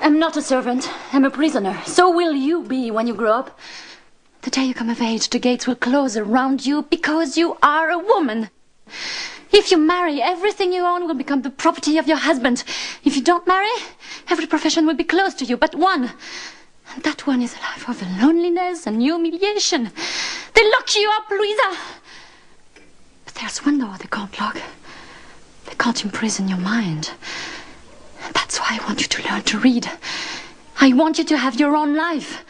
I'm not a servant. I'm a prisoner. So will you be when you grow up. The day you come of age, the gates will close around you because you are a woman. If you marry, everything you own will become the property of your husband. If you don't marry, every profession will be closed to you but one. And that one is a life of loneliness and humiliation. They lock you up, Louisa. But there's one door they can't lock. They can't imprison your mind. I want you to learn to read. I want you to have your own life.